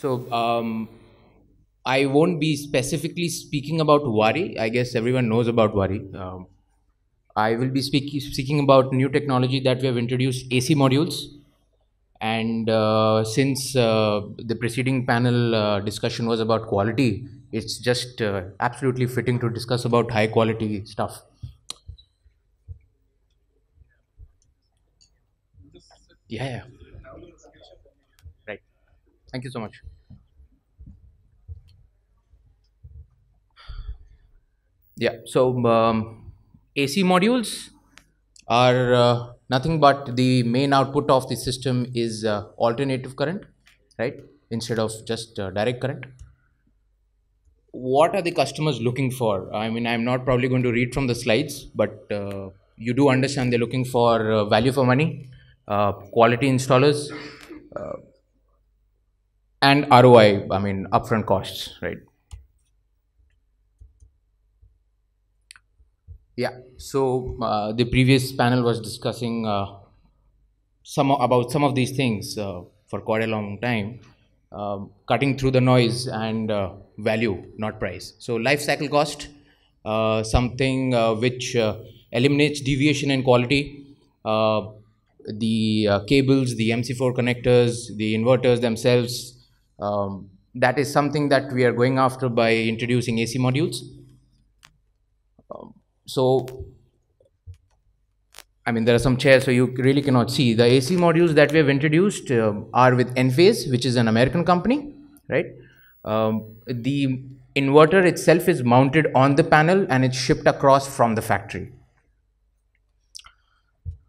So um, I won't be specifically speaking about Waaree. I guess everyone knows about Waaree. Um, I will be speak- speaking about new technology that we have introduced, AC modules. And uh, since uh, the preceding panel uh, discussion was about quality, it's just uh, absolutely fitting to discuss about high quality stuff. Yeah, yeah. Thank you so much. Yeah, so um, AC modules are uh, nothing but the main output of the system is uh, alternative current, right? Instead of just uh, direct current. What are the customers looking for? I mean, I'm not probably going to read from the slides, but uh, you do understand they're looking for uh, value for money, uh, quality installers, and ROI, I mean, upfront costs, right? Yeah, so uh, the previous panel was discussing uh, some about some of these things uh, for quite a long time, um, cutting through the noise and uh, value, not price. So life cycle cost, uh, something uh, which eliminates deviation in quality. The cables, the MC4 connectors, the inverters themselves. Um, that is something that we are going after by introducing AC modules. So, I mean, there are some chairs, so you really cannot see. The AC modules that we have introduced uh, are with Enphase, which is an American company, right? Um, the inverter itself is mounted on the panel and it's shipped across from the factory.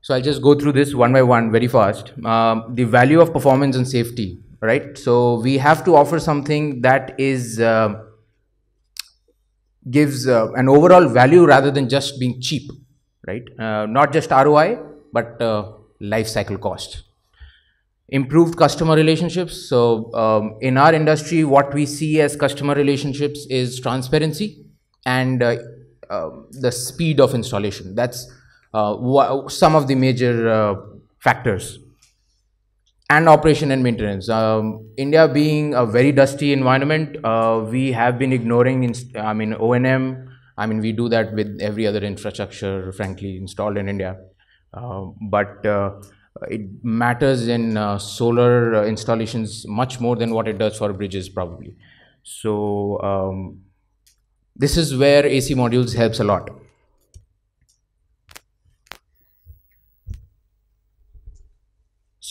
So I'll just go through this one by one very fast. Um, the value of performance and safety, right? So we have to offer something that is uh, gives uh, an overall value rather than just being cheap, right? Uh, not just ROI, but uh, life cycle cost. Improved customer relationships. So, um, in our industry, what we see as customer relationships is transparency and uh, uh, the speed of installation. That's uh, some of the major factors and operation and maintenance. Um, India being a very dusty environment, uh, we have been ignoring, I mean, O&M. I mean, we do that with every other infrastructure, frankly, installed in India. Uh, but uh, it matters in uh, solar uh, installations much more than what it does for bridges, probably. So um, this is where AC modules helps a lot.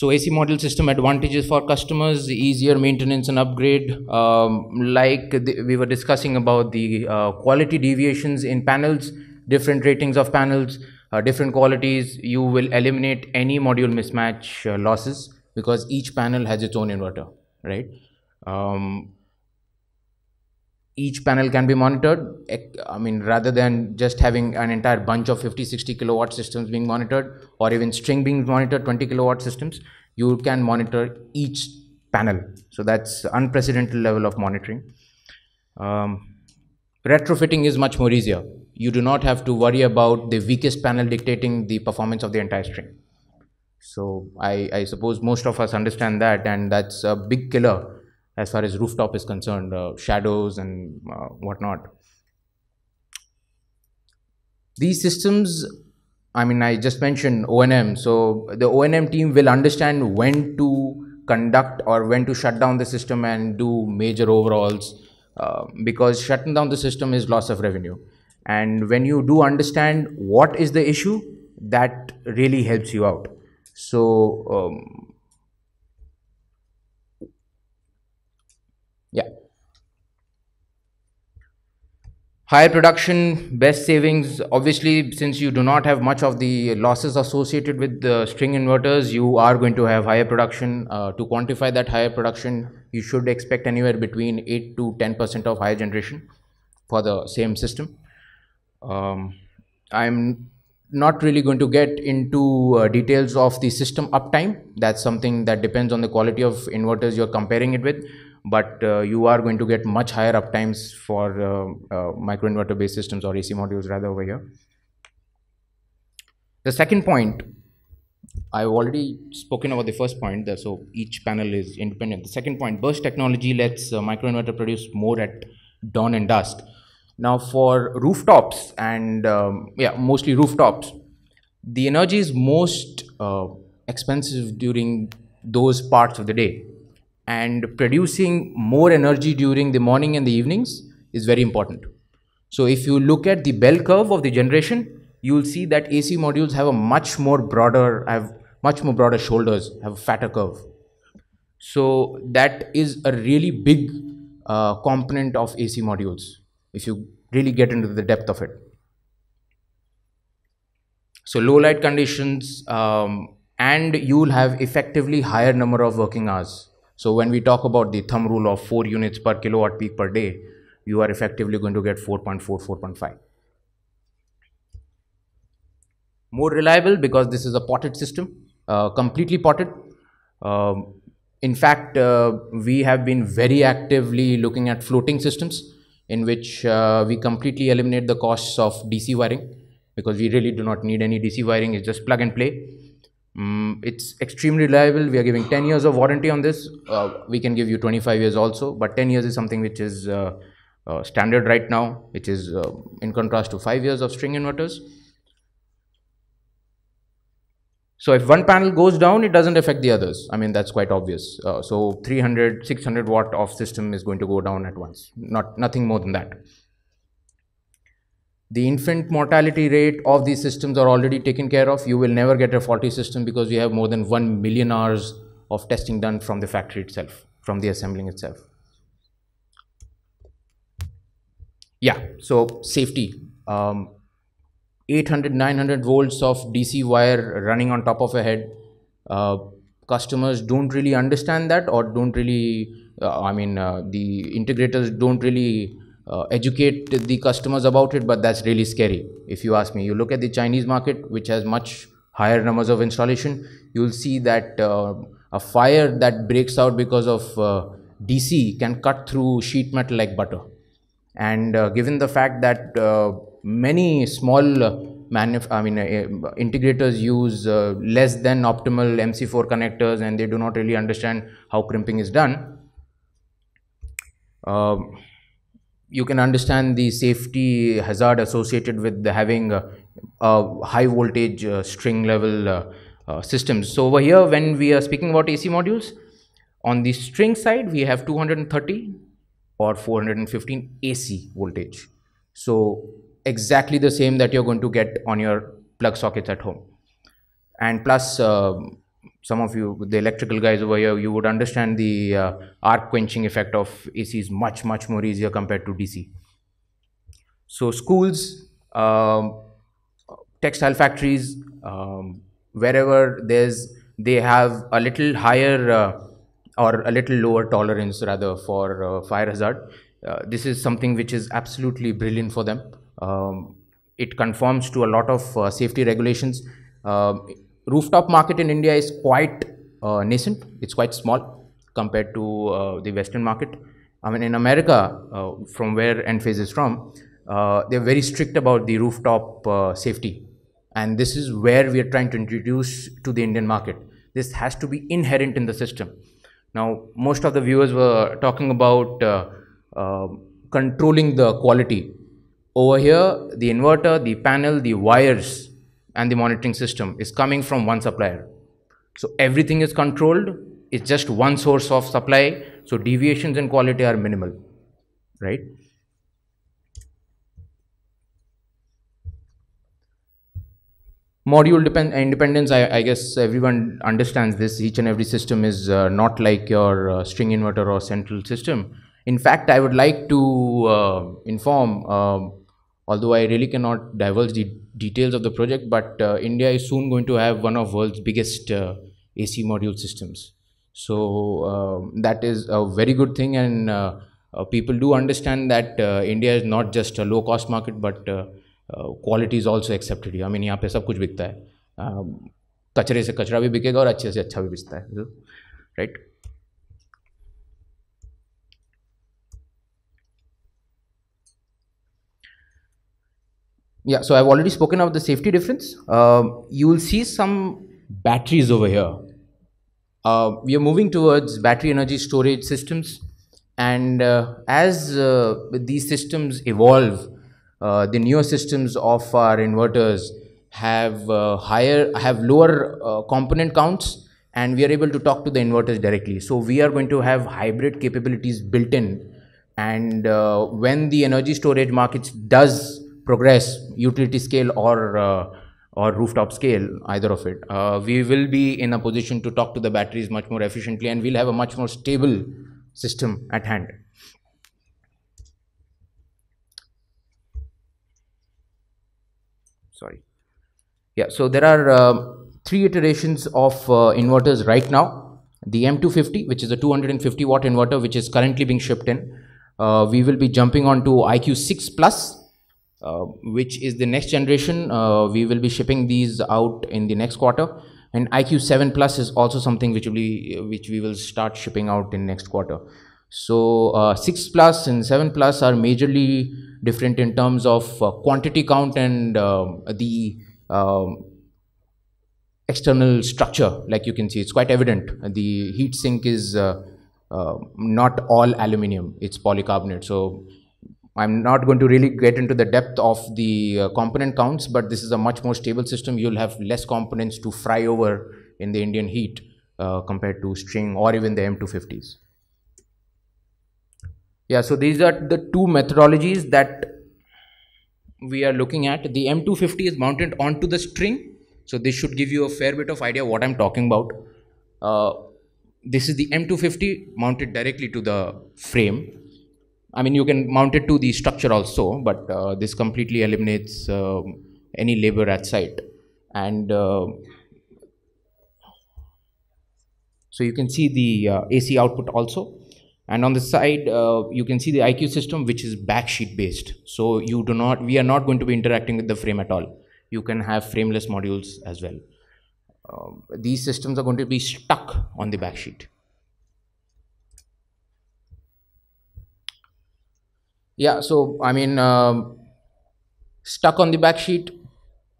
So AC module system advantages for customers, easier maintenance and upgrade. Um, like the, we were discussing about the uh, quality deviations in panels, different ratings of panels, uh, different qualities. You will eliminate any module mismatch uh, losses because each panel has its own inverter, right? Um, each panel can be monitored i mean rather than just having an entire bunch of 50 60 kilowatt systems being monitored or even string being monitored 20 kilowatt systems you can monitor each panel. So that's unprecedented level of monitoring. Um, retrofitting is much more easier. You do not have to worry about the weakest panel dictating the performance of the entire string. So I, I suppose most of us understand that, and that's a big killer as far as rooftop is concerned, uh, shadows and uh, whatnot. These systems, I mean, I just mentioned O&M. So the O&M team will understand when to conduct or when to shut down the system and do major overhauls uh, because shutting down the system is loss of revenue. And when you do understand what is the issue, that really helps you out. So, um, yeah. Higher production, best savings. Obviously, since you do not have much of the losses associated with the string inverters, you are going to have higher production. Uh, to quantify that higher production, you should expect anywhere between 8 to 10% of higher generation for the same system. Um, I'm not really going to get into uh, details of the system uptime. That's something that depends on the quality of inverters you're comparing it with. But uh, you are going to get much higher uptimes for uh, uh, microinverter based systems or AC modules rather over here. The second point I've already spoken about the first point, so each panel is independent. The second point, burst technology lets uh, microinverter produce more at dawn and dusk. Now for rooftops and um, yeah, mostly rooftops, the energy is most uh, expensive during those parts of the day. And producing more energy during the morning and the evenings is very important. So if you look at the bell curve of the generation, you will see that AC modules have a much more broader, have much more broader shoulders, have a fatter curve. So that is a really big uh, component of AC modules if you really get into the depth of it. So low light conditions um, and you will have effectively higher number of working hours. So when we talk about the thumb rule of 4 units per kilowatt peak per day, you are effectively going to get 4.4, 4.5 more reliable because this is a potted system, uh, completely potted. Um, in fact, uh, we have been very actively looking at floating systems in which uh, we completely eliminate the costs of DC wiring because we really do not need any DC wiring, it's just plug and play. Um, it's extremely reliable. We are giving 10 years of warranty on this. Uh, we can give you 25 years also, but 10 years is something which is uh, uh, standard right now, which is in contrast to 5 years of string inverters. So if one panel goes down, it doesn't affect the others. I mean, that's quite obvious. Uh, so 300, 600 watt of system is going to go down at once, not nothing more than that. The infant mortality rate of these systems are already taken care of. You will never get a faulty system because we have more than 1 million hours of testing done from the factory itself, from the assembling itself. Yeah, so safety. Um, 800 900 volts of dc wire running on top of a head uh, customers don't really understand that or don't really uh, i mean uh, the integrators don't really uh, educate the customers about it but that's really scary if you ask me you look at the chinese market which has much higher numbers of installation you'll see that uh, a fire that breaks out because of uh, dc can cut through sheet metal like butter and given the fact that many small manuf I mean, uh, integrators use uh, less than optimal MC4 connectors and they do not really understand how crimping is done. Uh, you can understand the safety hazard associated with having a high voltage uh, string level uh, uh, systems. So over here, when we are speaking about AC modules, on the string side, we have 230 or 415 AC voltage. So exactly the same that you're going to get on your plug sockets at home and plus uh, some of you the electrical guys over here you would understand the uh, arc quenching effect of AC is much much more easier compared to DC so schools um, textile factories um, wherever there's they have a little higher uh, or a little lower tolerance rather for uh, fire hazard. Uh, this is something which is absolutely brilliant for them. Um, it conforms to a lot of uh, safety regulations. Uh, rooftop market in India is quite uh, nascent. It's quite small compared to uh, the Western market. I mean, in America, uh, from where Enphase is from, uh, they're very strict about the rooftop safety. And this is where we are trying to introduce to the Indian market. This has to be inherent in the system. Now, most of the viewers were talking about controlling the quality over here, the inverter, the panel, the wires and the monitoring system is coming from one supplier. So everything is controlled. It's just one source of supply. So deviations in quality are minimal, right? Module depend independence, I, I, guess everyone understands this. Each and every system is uh, not like your uh, string inverter or central system. In fact, I would like to uh, inform um, although I really cannot divulge the details of the project, but uh, India is soon going to have one of world's biggest uh, AC module systems. So uh, that is a very good thing and uh, uh, people do understand that uh, India is not just a low cost market, but quality is also accepted. I mean, यहाँ पे सब कुछ बिकता है कचरे से कचरा भी बिकेगा और अच्छे से अच्छा भी बिकता है right Yeah so i've already spoken of the safety difference uh, you will see some batteries over here. Uh, we are moving towards battery energy storage systems and uh, as uh, these systems evolve, uh, the newer systems of our inverters have uh, higher, have lower component counts and we are able to talk to the inverters directly. So we are going to have hybrid capabilities built in and when the energy storage markets does progress, utility scale or or rooftop scale, either of it, uh, we will be in a position to talk to the batteries much more efficiently and we'll have a much more stable system at hand. Sorry. Yeah, so there are uh, three iterations of uh, inverters right now. The M250, which is a 250 watt inverter, which is currently being shipped in. Uh, we will be jumping on to IQ6 Plus, uh, which is the next generation. Uh, we will be shipping these out in the next quarter. And IQ7 Plus is also something which will be, which we will start shipping out in next quarter. So uh, 6 Plus and 7 Plus are majorly different in terms of uh, quantity count and uh, the um, external structure. Like you can see, it's quite evident. The heat sink is not all aluminum; it's polycarbonate. So I'm not going to really get into the depth of the uh, component counts, but this is a much more stable system. You'll have less components to fry over in the Indian heat uh, compared to string or even the M250s. Yeah, so these are the two methodologies that we are looking at. The M250 is mounted onto the string. So this should give you a fair bit of idea what I'm talking about. Uh, this is the M250 mounted directly to the frame I mean, you can mount it to the structure also, but uh, this completely eliminates uh, any labor at site. And uh, so you can see the uh, AC output also. And on the side, uh, you can see the IQ system, which is backsheet based. So you do not, we are not going to be interacting with the frame at all. You can have frameless modules as well. Um, these systems are going to be stuck on the backsheet. Yeah so i mean um, stuck on the back sheet.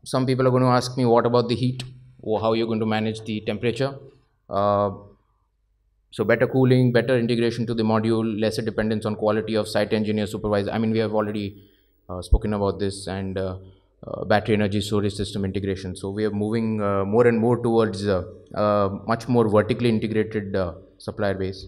Some people are going to ask me what about the heat? Or how you're going to manage the temperature? Uh, so better cooling better integration to the module lesser dependence on quality of site engineer supervisor. I mean we have already uh, spoken about this and uh, uh battery energy storage system integration. So we are moving uh, more and more towards uh, much more vertically integrated supplier base.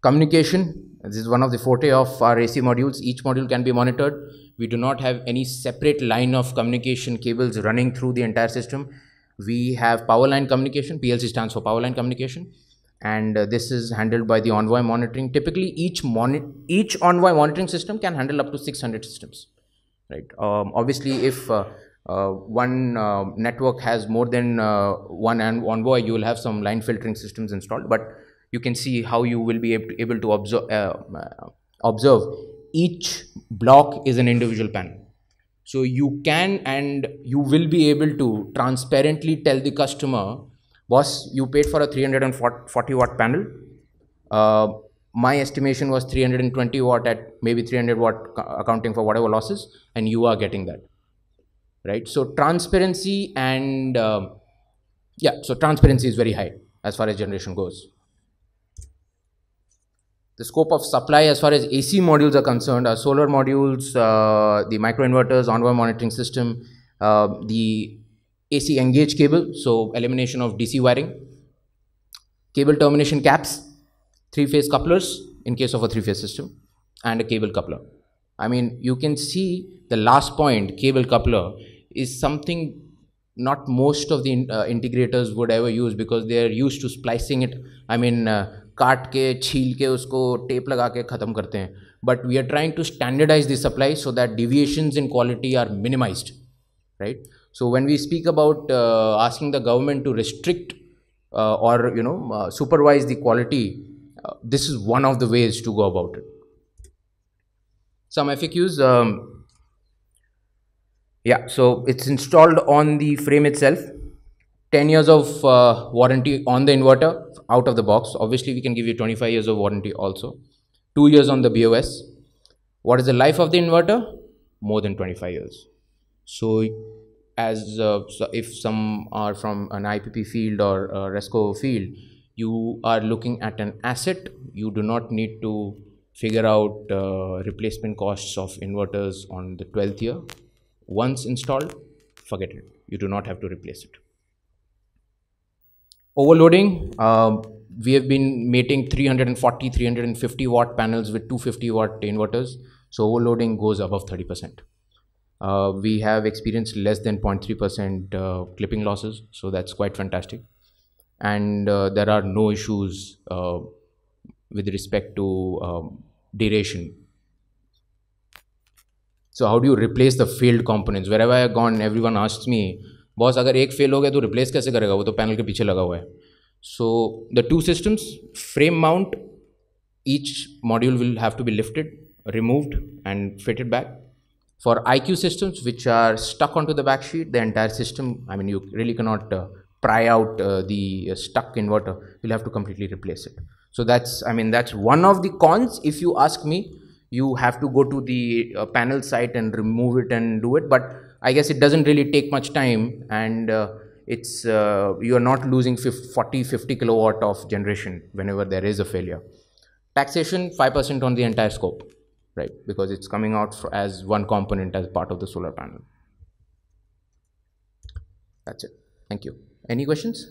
Communication this is one of the forte of our AC modules. Each module can be monitored. We do not have any separate line of communication cables running through the entire system. We have power line communication. PLC stands for power line communication. And uh, this is handled by the Envoy monitoring. Typically, each, each Envoy monitoring system can handle up to 600 systems. Right. Um, obviously, if uh, uh, one uh, network has more than uh, one Envoy, you will have some line filtering systems installed. But you can see how you will be able to, able to observe, uh, observe each block is an individual panel. So you can and you will be able to transparently tell the customer, boss, you paid for a 340 watt panel. Uh, my estimation was 320 watt at maybe 300 watt accounting for whatever losses and you are getting that right so transparency and uh, yeah so transparency is very high as far as generation goes the scope of supply as far as AC modules are concerned are solar modules, uh, the microinverters, Envoy monitoring system, uh, the AC engage cable, so elimination of DC wiring, cable termination caps, three-phase couplers in case of a three-phase system, and a cable coupler. I mean, you can see the last point, cable coupler, is something not most of the uh, integrators would ever use because they are used to splicing it. I mean, uh, काट के, छील के उसको tape लगा के ख़त्म करते हैं। But we are trying to standardise this supply so that deviations in quality are minimise right so when we speak about asking the government to restrict और you know supervise the quality this is one of the ways to go about it some FAQs या so it's installed on the frame itself 10 years of uh, warranty on the inverter out of the box. Obviously, we can give you 25 years of warranty also. 2 years on the BOS. What is the life of the inverter? More than 25 years. So, as uh, so if some are from an IPP field or a RESCO field, you are looking at an asset. You do not need to figure out uh, replacement costs of inverters on the 12th year. Once installed, forget it. You do not have to replace it. Overloading, um, we have been mating 340, 350 watt panels with 250 watt inverters. So overloading goes above 30%. Uh, we have experienced less than 0.3% uh, clipping losses. So that's quite fantastic. And uh, there are no issues uh, with respect to um, duration. So how do you replace the failed components? Wherever I have gone, everyone asks me, boss, अगर एक fail हो गया तो replace कैसे करेगा? वो तो panel के पीछे लगा हुआ है। So the two systems frame mount each module will have to be lifted removed and fitted back for I Q systems which are stuck on to the back sheet the entire system I mean you really cannot try out the stuck in inverter will have to completely replace it so that's I mean that's one of the cons if you ask me you have to go to the panel site and remove it and do it but I guess it doesn't really take much time and uh, it's uh, you are not losing 50, 40 50 kilowatt of generation whenever there is a failure. Taxation 5% on the entire scope right? Because it's coming out as one component as part of the solar panel. That's it. Thank you. Any questions?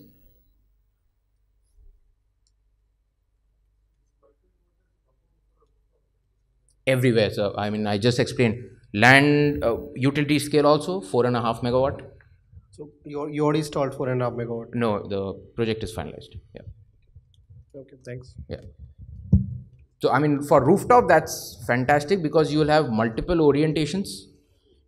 Everywhere so i mean i just explained land uh, utility scale also four and a half megawatt. So you you already installed four and a half megawatt? No the project is finalized yeah. Okay thanks. Yeah. So i mean for rooftop that's fantastic because you will have multiple orientations.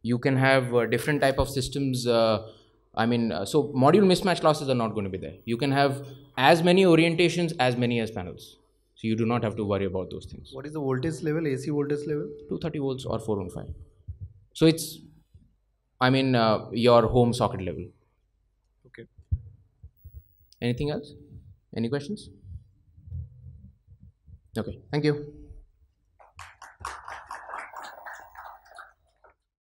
You can have uh, different type of systems uh, i mean uh, so module mismatch losses are not going to be there. You can have as many orientations as many as panels. So you do not have to worry about those things. What is the voltage level ac voltage level? 230 volts or 415 so it's, I mean, uh, your home socket level. Okay. Anything else? Any questions? Okay, thank you.